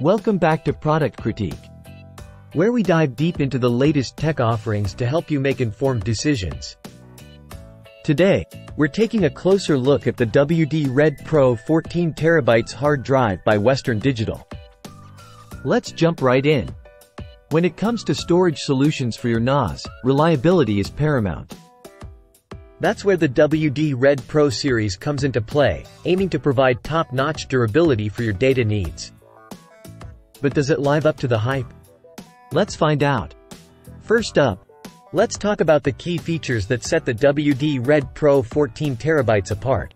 Welcome back to Product Critique, where we dive deep into the latest tech offerings to help you make informed decisions. Today, we're taking a closer look at the WD Red Pro 14TB hard drive by Western Digital. Let's jump right in. When it comes to storage solutions for your NAS, reliability is paramount. That's where the WD Red Pro series comes into play, aiming to provide top-notch durability for your data needs. But does it live up to the hype? Let's find out. First up, let's talk about the key features that set the WD Red Pro 14TB apart.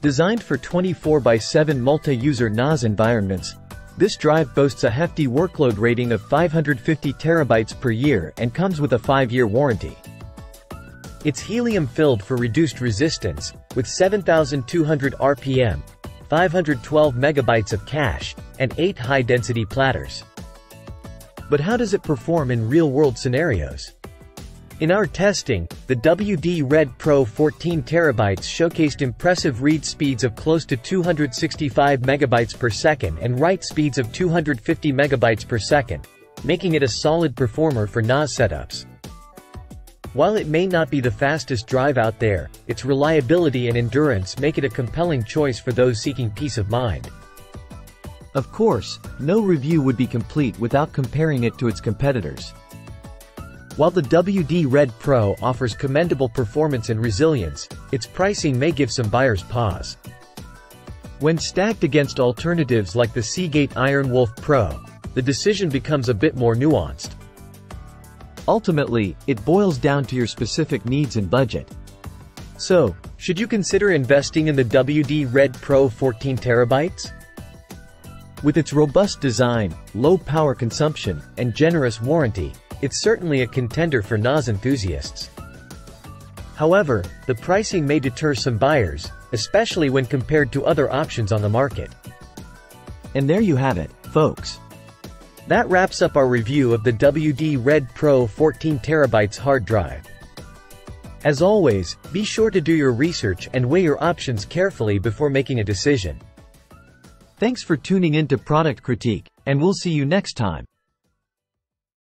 Designed for 24 x 7 multi-user NAS environments, this drive boasts a hefty workload rating of 550 terabytes per year and comes with a 5-year warranty. It's helium-filled for reduced resistance, with 7,200 RPM, 512 megabytes of cache, and 8 high-density platters. But how does it perform in real-world scenarios? In our testing, the WD Red Pro 14TB showcased impressive read speeds of close to 265 megabytes per second and write speeds of 250 megabytes per second, making it a solid performer for NAS setups. While it may not be the fastest drive out there, its reliability and endurance make it a compelling choice for those seeking peace of mind. Of course, no review would be complete without comparing it to its competitors. While the WD Red Pro offers commendable performance and resilience, its pricing may give some buyers pause. When stacked against alternatives like the Seagate IronWolf Pro, the decision becomes a bit more nuanced. Ultimately, it boils down to your specific needs and budget. So, should you consider investing in the WD Red Pro 14TB? With its robust design, low power consumption, and generous warranty, it's certainly a contender for NAS enthusiasts. However, the pricing may deter some buyers, especially when compared to other options on the market. And there you have it, folks. That wraps up our review of the WD Red Pro 14TB hard drive. As always, be sure to do your research and weigh your options carefully before making a decision. Thanks for tuning in to Product Critique, and we'll see you next time.